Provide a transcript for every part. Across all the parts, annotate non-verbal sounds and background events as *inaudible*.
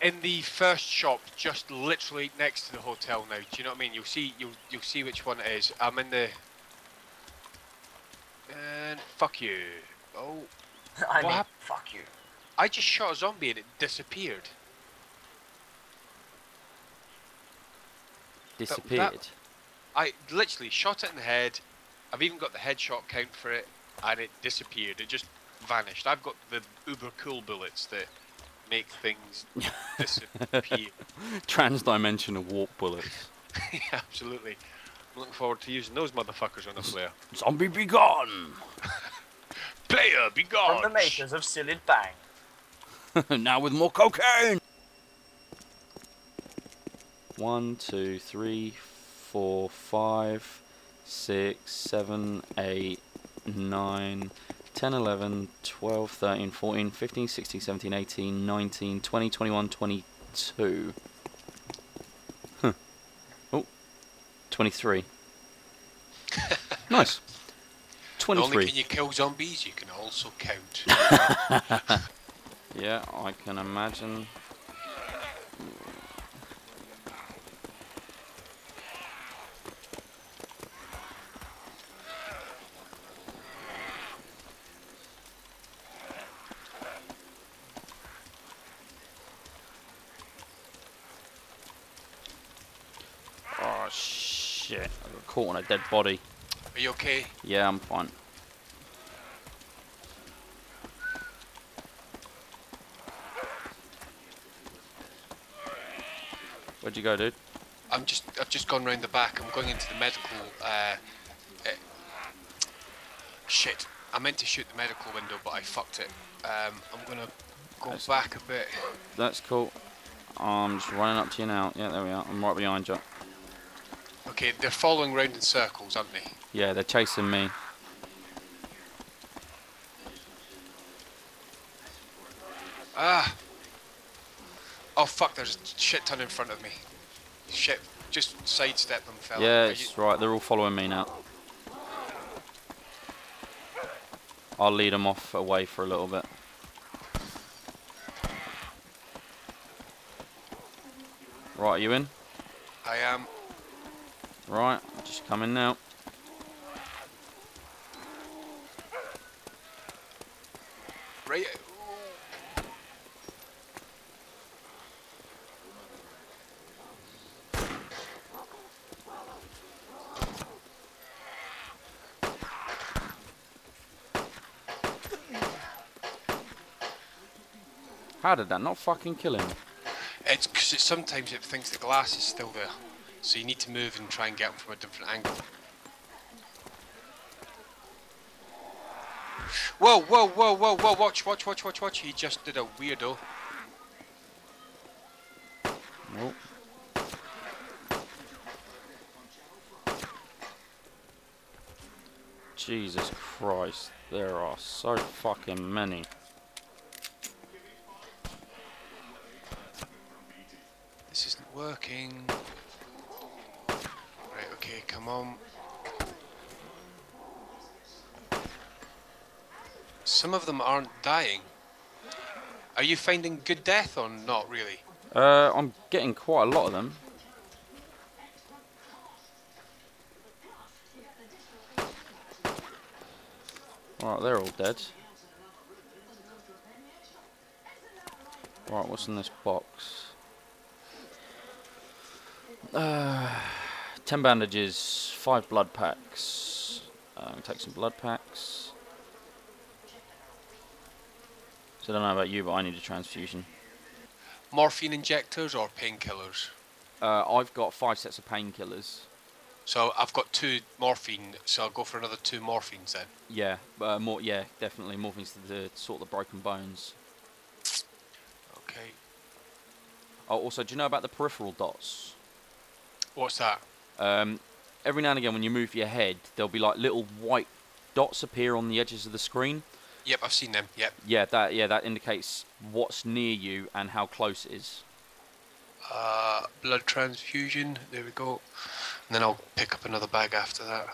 in the first shop, just literally next to the hotel now. Do you know what I mean? You'll see, you'll you'll see which one it is. I'm in the. And fuck you. Oh, *laughs* I What mean, fuck you. I just shot a zombie and it disappeared. Disappeared. I literally shot it in the head. I've even got the headshot count for it, and it disappeared. It just vanished. I've got the uber cool bullets that make things disappear. *laughs* Transdimensional warp bullets. *laughs* yeah, absolutely. I'm looking forward to using those motherfuckers on a player. Zombie be gone! *laughs* Player, be gone! From gone! the makers of Cillit Bang. now with more cocaine! One, two, three, four, five, six, seven, eight, nine, 10, 11, 12, 13, 14, 15, 16, 17, 18, 19, 20, 21, 22. Huh. Oh, 23. *laughs* nice. Not only can you kill zombies, you can also count. *laughs* *laughs* Yeah, I can imagine. Oh shit, I got caught on a dead body. Are you okay? Yeah, I'm fine. Where'd you go, dude? I'm just. I've just gone round the back. I'm going into the medical. Uh, uh, shit. I meant to shoot the medical window, but I fucked it. Um, I'm gonna go That's- back a bit. That's cool. I'm just running up to you now. Yeah, there we are. I'm right behind you. They're following round in circles, aren't they? Yeah, they're chasing me. Ah. Oh fuck! There's a shit ton in front of me. Shit. Just sidestep them, fella. Yeah, it's right. They're all following me now. I'll lead them off away for a little bit. Right, are you in? I am. Right, just come in now. Right. How did that not fucking kill him? It's because it, sometimes it thinks the glass is still there, so you need to move and try and get them from a different angle. Whoa, whoa, whoa, whoa, whoa! Watch, watch, watch, watch, watch! He just did a weirdo. Nope. Jesus Christ, there are so fucking many. This isn't working. Come on. Some of them aren't dying. Are you finding good death or not really? Uh, I'm getting quite a lot of them. Right, they're all dead. Right, what's in this box? Uh, 10 bandages, 5 blood packs. Uh, take some blood packs. So I don't know about you, but I need a transfusion. Morphine injectors or painkillers? Uh, I've got five sets of painkillers. So I've got two morphine, so I'll go for another two morphines then. Yeah, uh, more. Yeah, definitely morphines to, to sort the broken bones. Okay. Oh, also, do you know about the peripheral dots? What's that? Um, every now and again, when you move your head, there'll be like little white dots appear on the edges of the screen. Yep, I've seen them. Yep. Yeah, that yeah that indicates what's near you and how close it is. Uh, blood transfusion. There we go. And then I'll pick up another bag after that.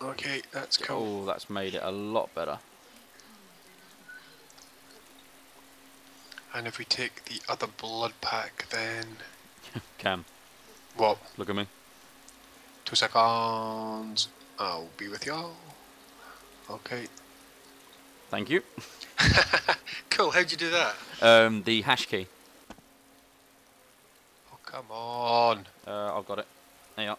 Okay, that's cool. Oh, that's made it a lot better. And if we take the other blood pack, then *laughs* Cam, what? look at me. Two seconds. I'll be with y'all. Okay. Thank you. *laughs* cool. How'd you do that? Um, the hash key. Oh come on. Uh, I've got it. There you are.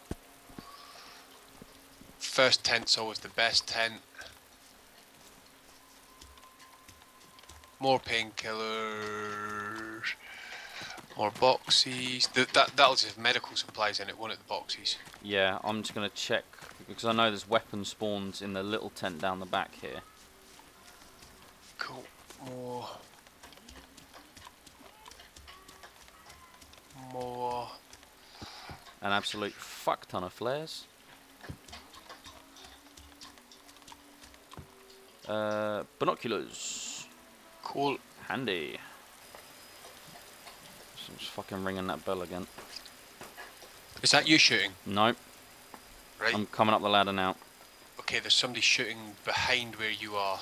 First tent's always the best tent. More painkillers. More boxes. Th that that'll just have medical supplies in it, One of? The boxes. Yeah, I'm just gonna check because I know there's weapon spawns in the little tent down the back here. Cool. More. More. An absolute fuck ton of flares. Uh, binoculars. Cool. Handy. So I'm just fucking ringing that bell again. Is that you shooting? Nope. Right. I'm coming up the ladder now. okay, there's somebody shooting behind where you are.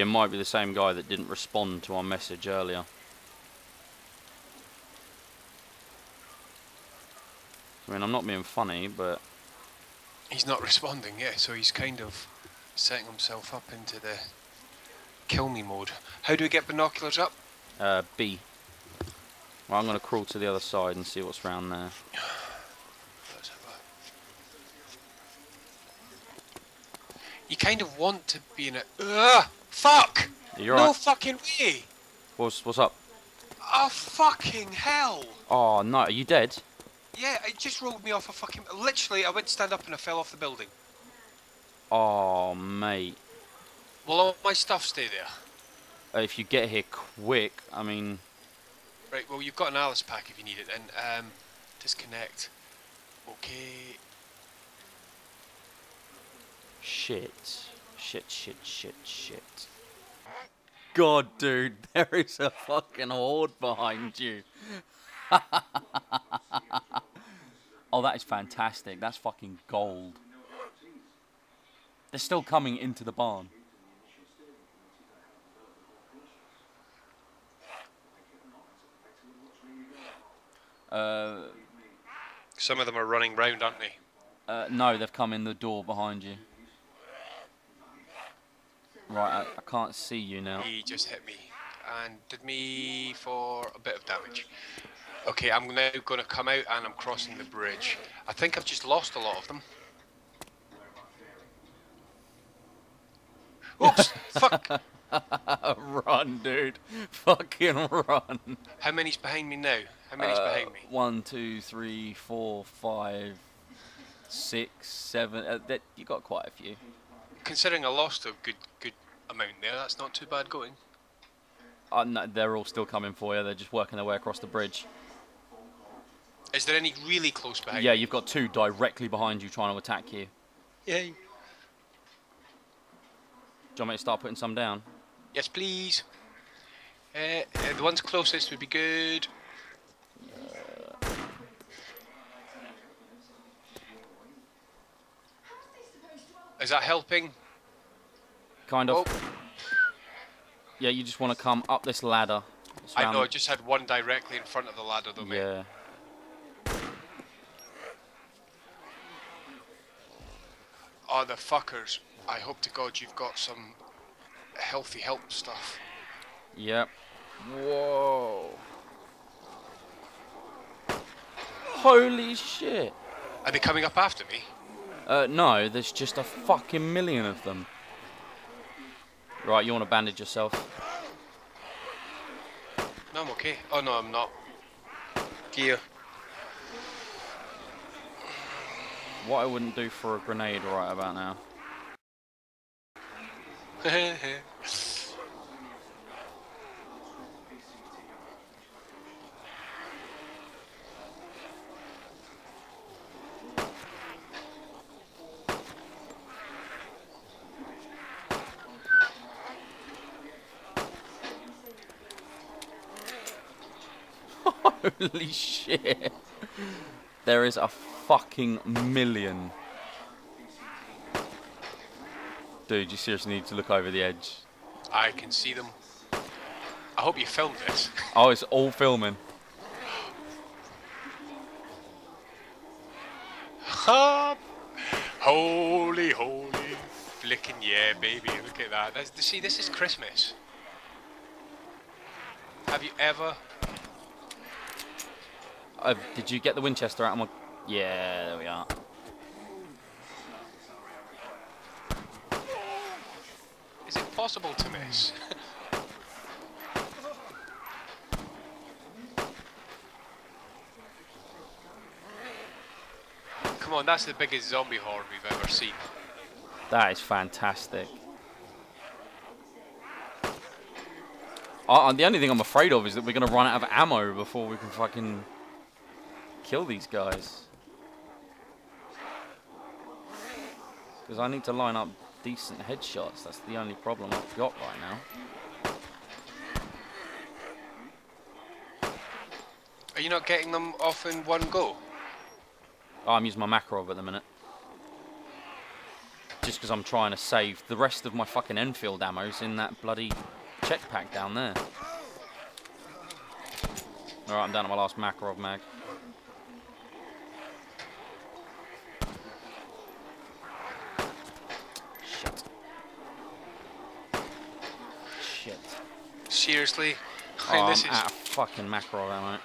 It might be the same guy that didn't respond to our message earlier. I mean, I'm not being funny, but He's not responding, yeah, so he's kind of setting himself up into the kill me mode. How do we get binoculars up? uh, B. Well, I'm going to crawl to the other side and see what's round there. Let's have a... You kind of want to be in a. Ugh! Fuck! You're no right. fucking way! What's, what's up? Oh fucking hell! Oh, no, are you dead? Yeah, it just rolled me off a fucking. Literally, I went to stand up and I fell off the building. Oh, mate. Will all my stuff stay there? Uh, if you get here quick, I mean, Right, well, you've got an Alice pack if you need it, and um, disconnect. Okay. shit. Shit, shit, shit, shit. God, dude, *laughs* there is a fucking horde behind you. *laughs* oh, that is fantastic. That's fucking gold. They're still coming into the barn. Uh, Some of them are running round, aren't they? uh, no, they've come in the door behind you. Right, I, I can't see you now. He just hit me and did me for a bit of damage. Okay, I'm now going to come out and I'm crossing the bridge. I think I've just lost a lot of them. Oops! *laughs* fuck! run, dude. Fucking run. How many's behind me now? How many's Uh, behind me? One, two, three, four, five, six, seven. Uh, that, you got quite a few. Considering I lost a good good amount there, that's not too bad going. Uh, no, they're all still coming for you. They're just working their way across the bridge. Is there any really close behind Yeah, you've got two directly behind you trying to attack you. Yay. Do you want me to start putting some down? Yes, please. Uh, uh, the ones closest would be good. Is that helping? Kind of. Oh, Yeah, you just want to come up this ladder. I know. I just had one directly in front of the ladder, though, mate. Yeah. Oh, the fuckers. I hope to God you've got some healthy help stuff. Yep. Whoa. Holy shit. Are they coming up after me? Uh, no, there's just a fucking million of them. Right, you want to bandage yourself? No, I'm okay. Oh, no, I'm not. Gear. What I wouldn't do for a grenade right about now. *laughs* Holy shit. There is a fucking million. Dude, you seriously need to look over the edge. I can see them. I hope you filmed this. *laughs* Oh, it's all filming. Holy, holy, flicking yeah, baby! Look at that. That's, see, this is Christmas. Have you ever? Uh, did you get the Winchester out of my... Yeah, there we are. Is it possible to miss? Come on, that's the biggest zombie horde we've ever seen. That is fantastic. Uh, the only thing I'm afraid of is that we're going to run out of ammo before we can fucking kill these guys. Because I need to line up decent headshots. That's the only problem I've got right now. Are you not getting them off in one go? Oh, I'm using my Makarov at the minute. Just because I'm trying to save the rest of my fucking Enfield ammo's in that bloody Czech pack down there. Alright, I'm down to my last Makarov mag. Shit. Shit. Seriously? *laughs* Oh, I'm is out of fucking Makarov ammo.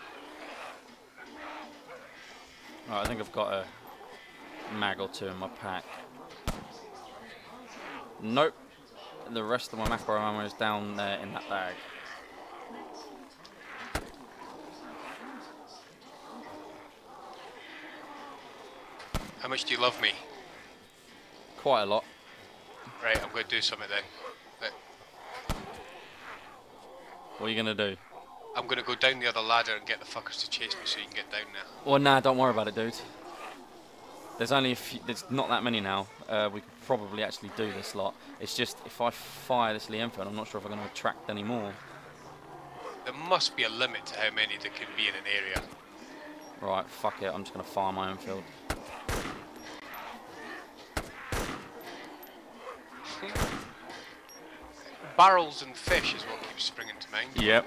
Right, I think I've got a mag or two in my pack. Nope. The rest of my macro ammo is down there in that bag. How much do you love me? Quite a lot. Right, I'm going to do something then. What are you gonna do? I'm going to go down the other ladder and get the fuckers to chase me so you can get down now. Well, nah, don't worry about it, dude. There's only a few, there's not that many now. Uh, we could probably actually do this lot. It's just if I fire this Lee Enfield, I'm not sure if I'm going to attract any more. There must be a limit to how many there can be in an area. Right, fuck it. I'm just going to fire my Enfield. *laughs* Barrels and fish is what keeps springing to mind. Yep.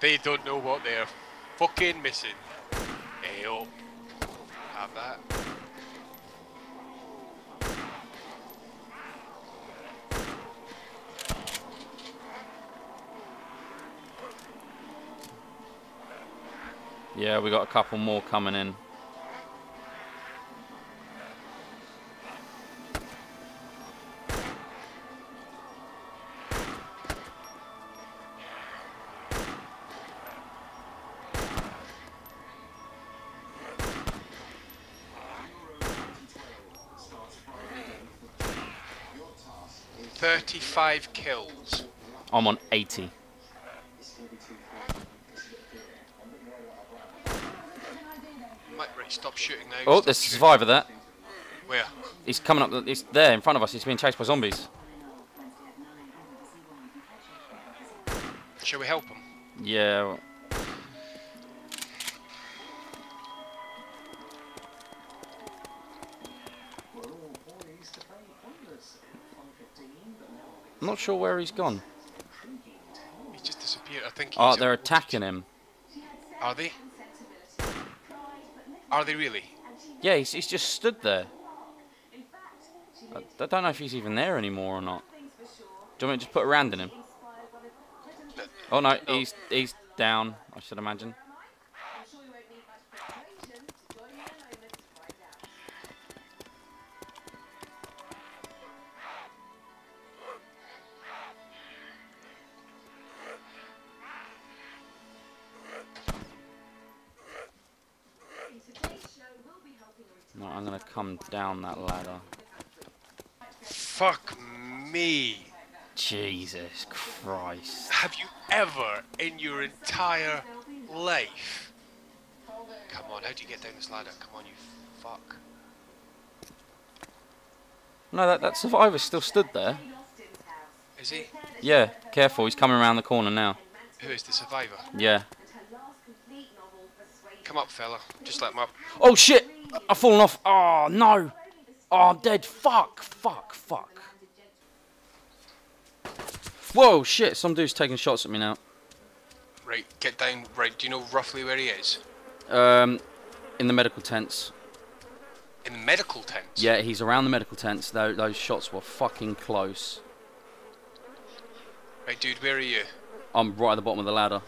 They don't know what they're fucking missing. Hey up. Have that. Yeah, we got a couple more coming in. Thirty-five kills. I'm on 80. Might right, stop shooting now. Oh, stop there's a survivor there. Where? He's coming up. He's there in front of us. He's being chased by zombies. Shall we help him? Yeah. I'm not sure where he's gone. He just disappeared. I think. Oh, they're attacking him. Are they? Are they really? Yeah, he's, he's just stood there. I, I don't know if he's even there anymore or not. Do you want me to just put a round in him? Oh no, he's he's down. I should imagine. I'm gonna come down that ladder. Fuck me. Jesus Christ. Have you ever in your entire life? Come on, how do you get down this ladder? Come on, you fuck. No, that, that survivor still stood there. Is he? Yeah, careful, he's coming around the corner now. Who is the survivor? Yeah. Come up, fella. Just let him up. Oh shit! I've fallen off. Oh no! Oh, I'm dead. Fuck! Fuck! Fuck! Whoa! Shit! Some dude's taking shots at me now. Right, get down. Right, do you know roughly where he is? Um, in the medical tents. In the medical tents? Yeah, he's around the medical tents. Those, those shots were fucking close. Right, dude, where are you? I'm right at the bottom of the ladder.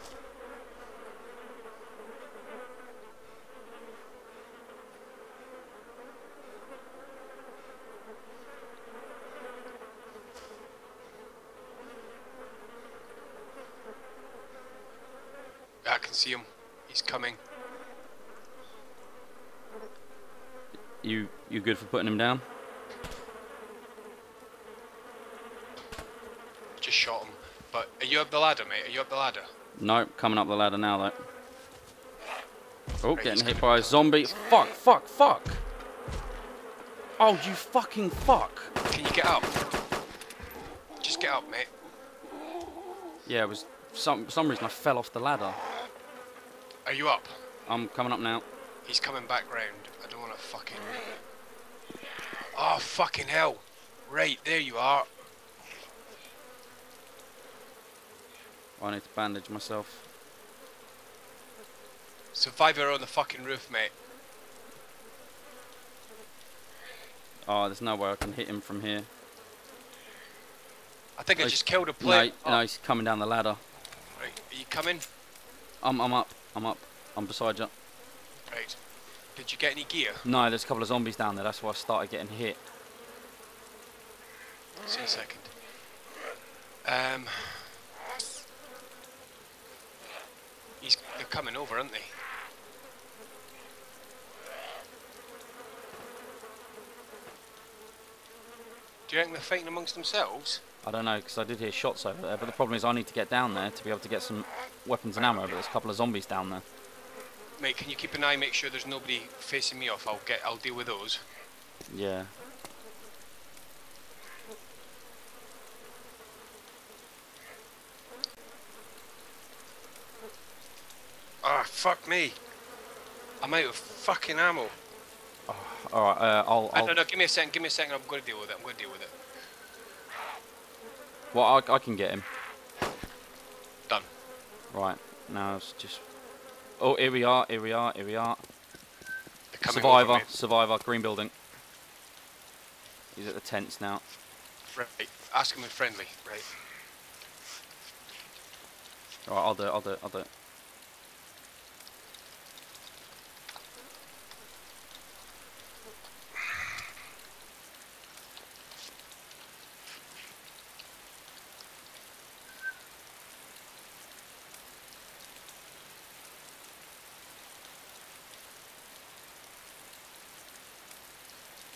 I can see him. He's coming. You you good for putting him down? Just shot him. But are you up the ladder, mate? Are you up the ladder? No, coming up the ladder now though. Oh, Right, getting hit by a zombie. Fuck! Fuck! Fuck! Oh, you fucking fuck! Can you get up? Just get up, mate. Yeah, it was some some reason I fell off the ladder. Are you up? I'm coming up now. He's coming back round. I don't want to fucking. Oh, fucking hell. Right, there you are. I need to bandage myself. Survivor on the fucking roof, mate. Oh, there's no way I can hit him from here. I think I Oh, just killed a No, player. no, oh. he's coming down the ladder. Right, are you coming? I'm, I'm up. I'm up. I'm beside you. Right. Did you get any gear? No, there's a couple of zombies down there. That's why I started getting hit. See a second. Um. He's, they're coming over, aren't they? Do you reckon they're fighting amongst themselves? I don't know, because I did hear shots over there. But the problem is I need to get down there to be able to get some weapons and ammo. But there's a couple of zombies down there. Mate, can you keep an eye, make sure there's nobody facing me off? I'll get, I'll deal with those. Yeah. Ah, fuck me. I'm out of fucking ammo. All right. Uh, I'll. I'll no, no, give me a second, give me a second. I'm going to deal with it. I'm going to deal with it. well, I, I can get him. Done. Right. Now it's just. Oh, here we are. Here we are. Here we are. Survivor. Survivor. Green building. He's at the tents now. Right. Ask him in friendly. Right. All right. I'll do it. I'll do it. I'll do it.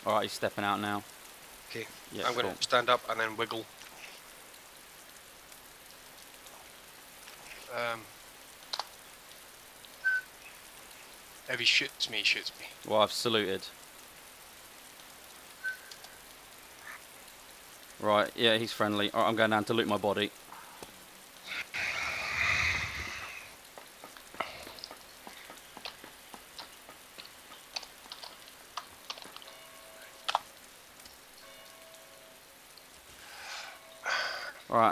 All right, he's stepping out now. Okay. Yeah, I'm going to stand up and then wiggle. Um. If he shoots me, he shoots me. Well, I've saluted. Right, yeah, he's friendly. Alright, I'm going down to loot my body.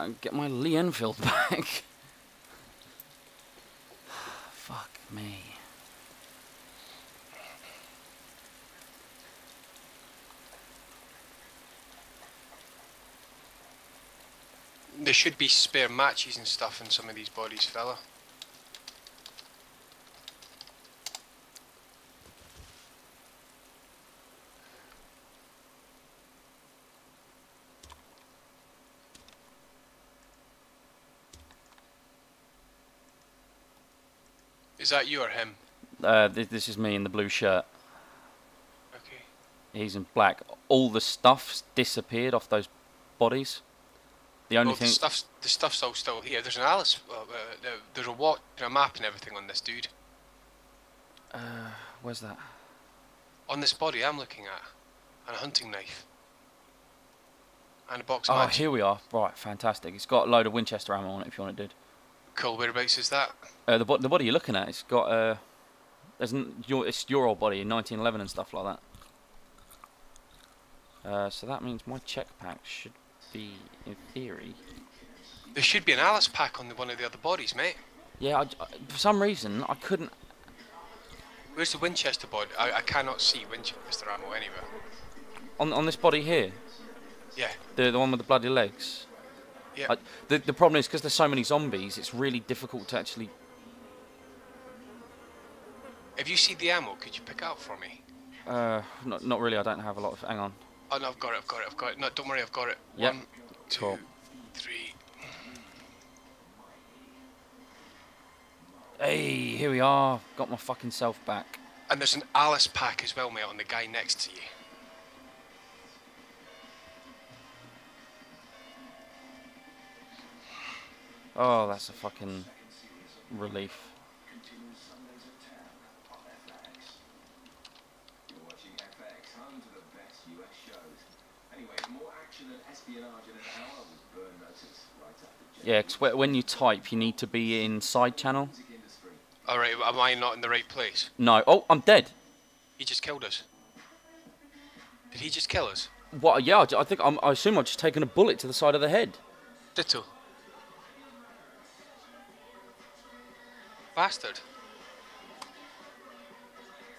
Alright, get my Lee Enfield *laughs* back. Fuck me. There should be spare matches and stuff in some of these bodies, fella. Is that you or him? Uh, this, this is me in the blue shirt. Okay. He's in black. All the stuff's disappeared off those bodies. The only Well, the thing. stuff's the stuff's all still here. There's an Alice. Uh, uh, there's a watch, a map, and everything on this dude. Uh, where's that? On this body I'm looking at, and a hunting knife, and a box of Oh, here we are. Right, fantastic. It's got a load of Winchester ammo on it if you want it, dude. Cool. Whereabouts is that? Uh, the, bo- the body you're looking at, it's got uh, there's your it's your old body in 1911 and stuff like that. Uh, so that means my Czech pack should be, in theory. There should be an Alice pack on the, one of the other bodies, mate. Yeah, I, I- for some reason I couldn't. Where's the Winchester body? I, I cannot see Winchester ammo anywhere. On on this body here, Yeah. the the one with the bloody legs. Yeah. I, the the problem is because there's so many zombies, it's really difficult to actually. If you see the ammo, could you pick it up for me? Uh, not not really. I don't have a lot of. Hang on. Oh no, I've got it. I've got it. I've got it. No, don't worry. I've got it. Yep. One, two, Cool. three. Hey, here we are. Got my fucking self back. And there's an Alice pack as well, mate, on the guy next to you. With Burn Notice right after Yeah, because when you type, you need to be in side channel. All right. Am I not in the right place? No. Oh, I'm dead. He just killed us. Did he just kill us? What? Yeah, I think I'm, I assume I've just taken a bullet to the side of the head. Ditto. Bastard.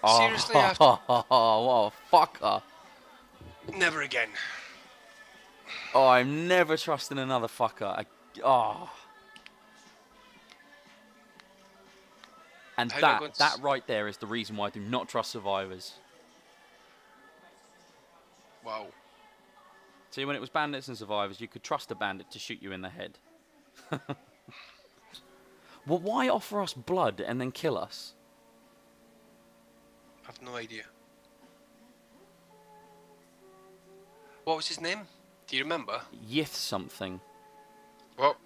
Oh. Seriously, I *laughs* have to- Oh, what a fucker. Never again. Oh, I'm never trusting another fucker. I, oh. And How do that—that right there is the reason why I do not trust survivors. Wow. See, when it was bandits and survivors, you could trust a bandit to shoot you in the head. *laughs* well, why offer us blood and then kill us? I've no idea. What was his name? Do you remember? Yith something. Well,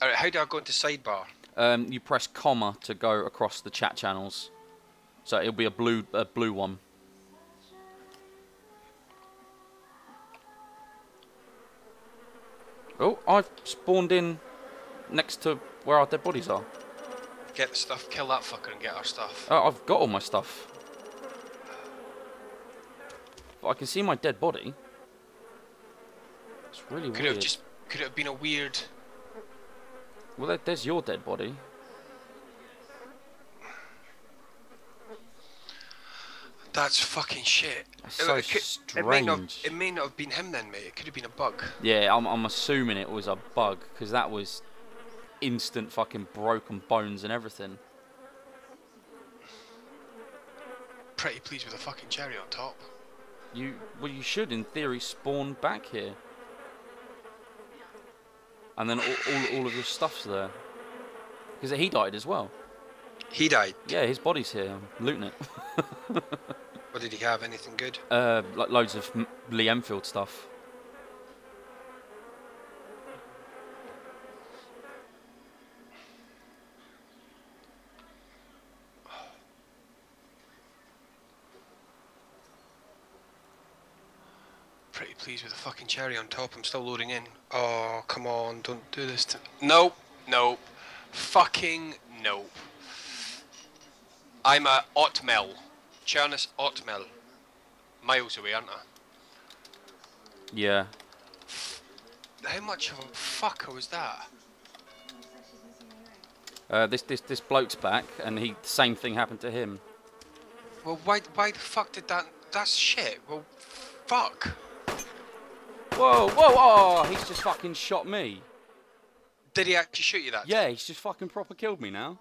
Alright, how do I go into sidebar? Um, you press comma to go across the chat channels. So it'll be a blue, a blue one. Oh, I've spawned in next to where our dead bodies are. Get the stuff, kill that fucker and get our stuff. Oh, I've got all my stuff. But I can see my dead body. It's really Could it have just could it have been a weird Well, there, there's your dead body. That's fucking shit. That's It- so it, could- it may not strange. it may not have been him then, mate. It could have been a bug. Yeah, I'm, I'm assuming it was a bug because that was instant fucking broken bones and everything. Pretty pleased with a fucking cherry on top. You well, you should in theory spawn back here, and then all all, all of your stuff's there. Because he died as well. He died. Yeah, his body's here. I'm looting it. *laughs* What did he have? Anything good? uh, like loads of Lee Enfield stuff. Pleased with a fucking cherry on top. I'm still loading in. Oh, come on, don't do this to Nope, nope. Fucking nope. I'm a Otmel. Chernus Otmel. Miles away, aren't I? Yeah. How much of a fucker was that? Uh, this this this bloke's back, and he same thing happened to him. Well, why, why the fuck did that... That's shit. Well, fuck. Whoa, whoa, oh! He's just fucking shot me. Did he actually shoot you that Yeah, he's just fucking proper killed me now.